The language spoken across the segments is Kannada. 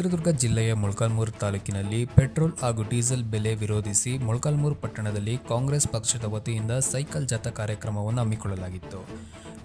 ಚಿತ್ರದುರ್ಗ ಜಿಲ್ಲೆಯ ಮೊಳಕಾಲ್ಮೂರು ತಾಲೂಕಿನಲ್ಲಿ ಪೆಟ್ರೋಲ್ ಹಾಗೂ ಡೀಸೆಲ್ ಬೆಲೆ ವಿರೋಧಿಸಿ ಮೊಳಕಾಲ್ಮೂರು ಪಟ್ಟಣದಲ್ಲಿ ಕಾಂಗ್ರೆಸ್ ಪಕ್ಷದ ವತಿಯಿಂದ ಸೈಕಲ್ ಜಾಥಾ ಕಾರ್ಯಕ್ರಮವನ್ನು ಹಮ್ಮಿಕೊಳ್ಳಲಾಗಿತ್ತು.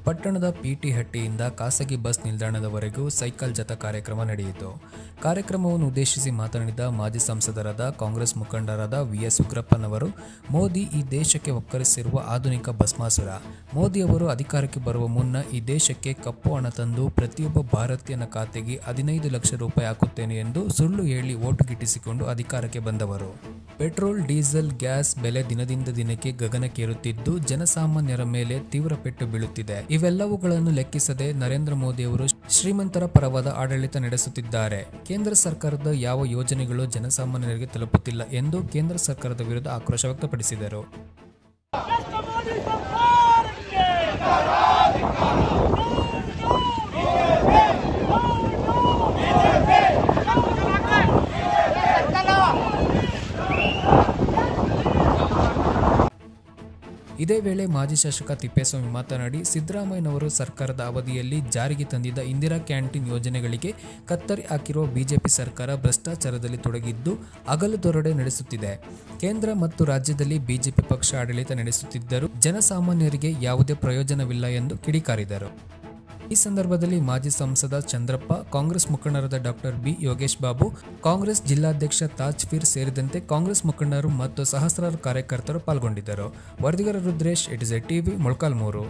ಪಟ್ಟಣದ ಪಿಟಿಹಟ್ಟಿಯಿಂದ ಖಾಸಗಿ ಬಸ್ ನಿಲ್ದಾಣದವರೆಗೂ ಸೈಕಲ್ ಜಾಥಾ ಕಾರ್ಯಕ್ರಮ ನಡೆಯಿತು. ಕಾರ್ಯಕ್ರಮವನ್ನು ಉದ್ದೇಶಿಸಿ ಮಾತನಾಡಿದ ಮಾಜಿ ಸಂಸದರಾದ ಕಾಂಗ್ರೆಸ್ ಮುಖಂಡರಾದ ವಿ ಎಸ್ ಉಗ್ರಪ್ಪನವರು, ಮೋದಿ ಈ ದೇಶಕ್ಕೆ ಒಕ್ಕರಿಸಿರುವ ಆಧುನಿಕ ಭಸ್ಮಾಸುರ. ಮೋದಿಯವರು ಅಧಿಕಾರಕ್ಕೆ ಬರುವ ಮುನ್ನ ಈ ದೇಶಕ್ಕೆ ಕಪ್ಪು ಹಣ ತಂದು ಪ್ರತಿಯೊಬ್ಬ ಭಾರತೀಯನ ಖಾತೆಗೆ ಹದಿನೈದು ಲಕ್ಷ ರೂಪಾಯಿ ಹಾಕುತ್ತೇನೆ ಎಂದು ಸುಳ್ಳು ಹೇಳಿ ಓಟು ಗಿಟ್ಟಿಸಿಕೊಂಡು ಅಧಿಕಾರಕ್ಕೆ ಬಂದವರು. ಪೆಟ್ರೋಲ್, ಡೀಸೆಲ್, ಗ್ಯಾಸ್ ಬೆಲೆ ದಿನದಿಂದ ದಿನಕ್ಕೆ ಗಗನಕ್ಕೇರುತ್ತಿದ್ದು, ಜನಸಾಮಾನ್ಯರ ಮೇಲೆ ತೀವ್ರ ಪೆಟ್ಟು ಬೀಳುತ್ತಿದೆ. ಇವೆಲ್ಲವುಗಳನ್ನು ಲೆಕ್ಕಿಸದೆ ನರೇಂದ್ರ ಮೋದಿಯವರು ಶ್ರೀಮಂತರ ಪರವಾದ ಆಡಳಿತ ನಡೆಸುತ್ತಿದ್ದಾರೆ. ಕೇಂದ್ರ ಸರ್ಕಾರದ ಯಾವ ಯೋಜನೆಗಳು ಜನಸಾಮಾನ್ಯರಿಗೆ ತಲುಪುತ್ತಿಲ್ಲ ಎಂದು ಕೇಂದ್ರ ಸರ್ಕಾರದ ವಿರುದ್ಧ ಆಕ್ರೋಶ ವ್ಯಕ್ತಪಡಿಸಿದರು. ಇದೇ ವೇಳೆ ಮಾಜಿ ಶಾಸಕ ತಿಪ್ಪೇಸ್ವಾಮಿ ಮಾತನಾಡಿ, ಸಿದ್ದರಾಮಯ್ಯನವರು ಸರ್ಕಾರದ ಅವಧಿಯಲ್ಲಿ ಜಾರಿಗೆ ತಂದಿದ್ದ ಇಂದಿರಾ ಕ್ಯಾಂಟೀನ್ ಯೋಜನೆಗಳಿಗೆ ಕತ್ತರಿ ಹಾಕಿರುವ ಬಿಜೆಪಿ ಸರ್ಕಾರ ಭ್ರಷ್ಟಾಚಾರದಲ್ಲಿ ತೊಡಗಿದ್ದು ಹಗಲು ದೊರಡೆ ನಡೆಸುತ್ತಿದೆ. ಕೇಂದ್ರ ಮತ್ತು ರಾಜ್ಯದಲ್ಲಿ ಬಿಜೆಪಿ ಪಕ್ಷ ಆಡಳಿತ ನಡೆಸುತ್ತಿದ್ದರೂ, ಜನಸಾಮಾನ್ಯರಿಗೆ ಯಾವುದೇ ಪ್ರಯೋಜನವಿಲ್ಲ ಎಂದು ಕಿಡಿಕಾರಿದರು. ಈ ಸಂದರ್ಭದಲ್ಲಿ ಮಾಜಿ ಸಂಸದ ಚಂದ್ರಪ್ಪ, ಕಾಂಗ್ರೆಸ್ ಮುಖಂಡರಾದ doctor B Yogesh Babu, Congress ಜಿಲ್ಲಾಧ್ಯಕ್ಷ ತಾಜ್ ಫೀರ್ ಸೇರಿದಂತೆ ಕಾಂಗ್ರೆಸ್ ಮುಖಂಡರು ಮತ್ತು ಸಹಸ್ರಾರು ಕಾರ್ಯಕರ್ತರು ಪಾಲ್ಗೊಂಡಿದ್ದರು. ವರದಿಗಾರ Rudresh it is a TV, Molakalmuru.